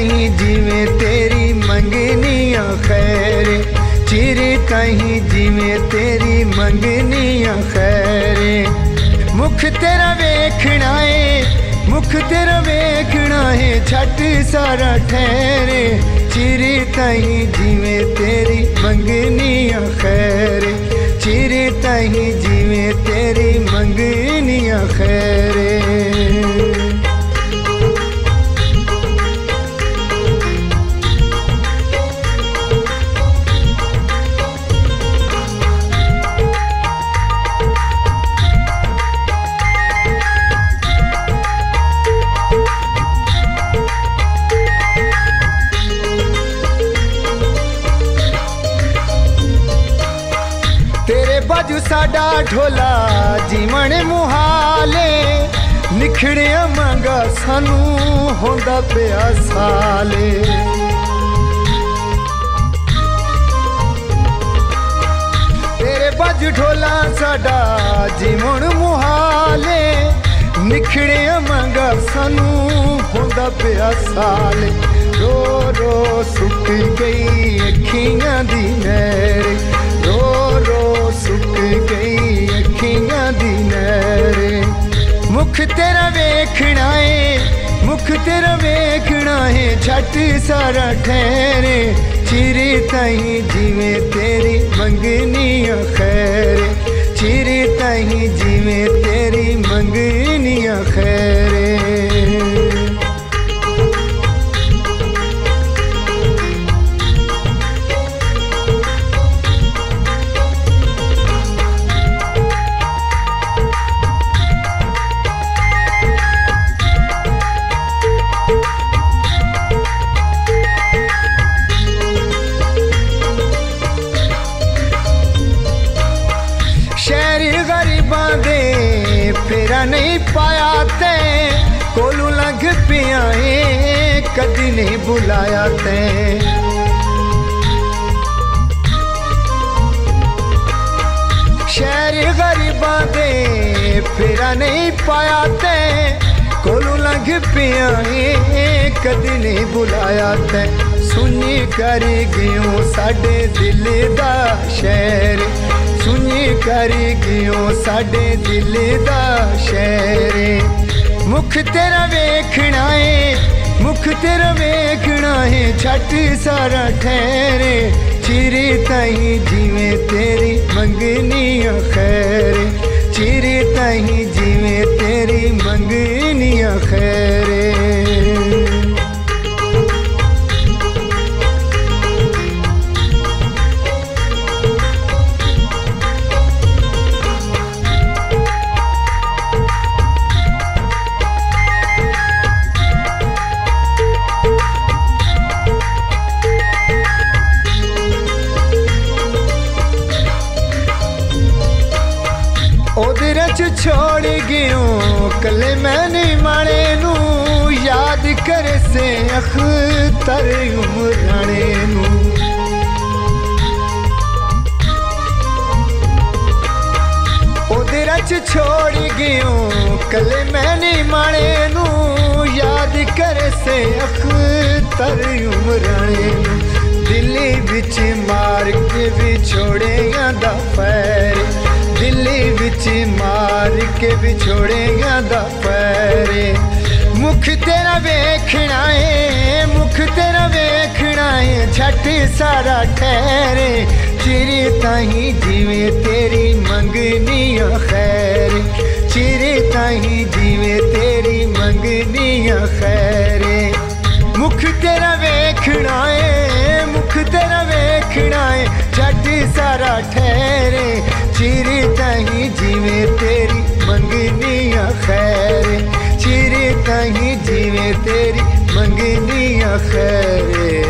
ਤਾਹੀਂ ਜਿਵੇਂ ਤੇਰੀ ਮੰਗਨੀਆਂ ਖੈਰੇ ਚਿਰ ਤਾਹੀਂ ਜਿਵੇਂ ਤੇਰੀ ਮੰਗਨੀਆਂ ਖੈਰੇ ਮੁਖ ਤੇਰਾ ਵੇਖਣਾ ਏ, ਮੁਖ ਤੇਰਾ ਵੇਖਣਾ ਏ, ਛੱਟ ਸਾਰਾ ਠਹਿਰੇ ਚਿਰੀ ਤਾਈ ਜਿਵੇਂ ਤੇਰੀ ਮੰਗਨੀਆਂ ਖੈਰ ਬਾਜੂ ਸਾਡਾ ਢੋਲਾ ਜੀਵਨ ਮੁਹਾਲੇ। ਨਿਖੜਿਆ ਮੰਗਾ ਸਾਨੂੰ ਹੁੰਦਾ ਪਿਆ ਸਾਲੇ। ਤੇਰੇ ਬਾਜੂ ਢੋਲਾ ਸਾਡਾ ਜੀਵਨ ਮੁਹਾਲੇ। ਨਿਖੜਿਆ ਮੰਗਾ ਸਾਨੂੰ ਹੁੰਦਾ ਪਿਆ ਸਾਲੇ। ਰੋ ਰੋ ਸੁੱਕ ਗਈ ਅੱਖੀਆਂ ਦੀ ਨੈਰੇ ਰੋ ਰੋ ਸੁੱਕ ਗਈ ਅੱਖੀਆਂ ਦੀ ਨਹਿਰ। ਮੁਖ ਤੇਰਾ ਵੇਖਣਾ ਏ, ਮੁਖ ਤੇਰਾ ਵੇਖਣਾ ਏ ਛੱਟ ਸਾਰਾ ਠਹਿਰੇ। ਚਿਰੇ ਤਾਈ ਜਿਵੇਂ ਤੇਰੀ ਮੰਗਨੀਆਂ ਖੈਰ। ਚਿਰੇ ਤਾਈ ਜਿਵੇਂ ਤੇਰੀ ਮੰਗਨੀਆਂ ਦੇ ਫੇਰਾ ਨਹੀਂ ਪਾਇਆ ਤੇ ਕੋਲੋਂ ਲੰਘ ਪਿਆ ਏ ਕਦੀ ਨਹੀਂ ਬੁਲਾਇਆ ਤੇ ਸ਼ਹਿਰ ਗਰੀਬਾਂ ਦੇ ਫੇਰਾ ਨਹੀਂ ਪਾਇਆ ਤੇ ਕੋਲੋਂ ਲੰਘ ਪਿਆ ਏ ਕਦੀ ਨਹੀਂ ਬੁਲਾਇਆ ਤੇ ਸੁਣੀ ਕਰ ਗਿਓ ਕਰ ਗਿਓ ਸਾਡੇ ਦਿਲ ਦਾ ਸ਼ਹਿਰ ਮੁਖ ਤੇਰਾ ਵੇਖਣਾ ਏ, ਮੁਖ ਤੇਰਾ ਵੇਖਣਾ ਏ, ਛੱਟ ਸਾਰਾ ਠਹਿਰੇ ਚਿਰੇ ਤਾਈ ਜਿਵੇਂ ਤੇਰੀ ਮੰਗਨੀਆਂ ਖੈਰੇ ਚਿਰੇ ਤਾਈ ਜਿਵੇਂ ਤੇਰੀ ਮੰਗਨੀਆਂ ਖੈਰੇ ਉਹਦੇ ਰਚ ਛੋੜ ਗਿਓ ਕੱਲੇ ਮੈਂ ਨਹੀਂ ਮਾਣੇ ਨੂੰ। ਯਾਦ ਕਰ ਸੇ ਅਖਤਰ ਉਮਰਾਣੇ ਨੂੰ। ਉਹਦੇ ਰਚ ਛੋੜ ਗਿਓ ਕੱਲੇ ਮੈਂ ਨਹੀਂ ਮਾਣੇ ਨੂੰ। ਯਾਦ ਕਰ ਸੇ ਅਖਤਰ ਉਮਰਾਣੇ ਨੂੰ। ਦਿੱਲੀ ਵਿੱਚ ਮਾਰ ਕੇ ਵਿਛੋੜਿਆਂ ਦਾ ਕੇ ਵਿਛੋੜਿਆਂ ਦਾ ਪੈਰੇ। ਮੁਖ ਤੇਰਾ ਵੇਖਣਾ ਏ, ਮੁਖ ਤੇਰਾ ਵੇਖਣਾ ਏ, ਛੱਟ ਸਾਰਾ ਠਹਿਰੇ। ਚਿਰੇ ਤਾਹੀਂ ਜਿਵੇਂ ਤੇਰੀ ਮੰਗਨੀਆਂ ਖੈਰ। ਚਿਰੇ ਤਾਹੀਂ ਜਿਵੇਂ ਤੇਰੀ ਮੰਗਨੀਆਂ ਖੈਰੇ ਮੁਖ ਤੇਰਾ ਵੇਖਣਾ ਏ, ਮੁਖ ਤੇਰਾ ਵੇਖਣਾ ਏ, ਛੱਟ ਸਾਰਾ ਠਹਿਰੇ। ਚਿਰੇ ਤਾਹੀਂ ਜਿਵੇਂ ਤੇਰੀ ਖੈਰ ਚਿਰੇ ਤਾਹੀਂ ਜਿਵੇਂ ਤੇਰੀ ਮੰਗਨੀਆਂ ਖੈਰ।